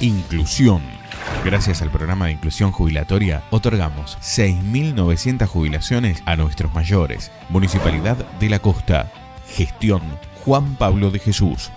Inclusión. Gracias al programa de inclusión jubilatoria, otorgamos 6.900 jubilaciones a nuestros mayores. Municipalidad de la Costa. Gestión Juan Pablo de Jesús.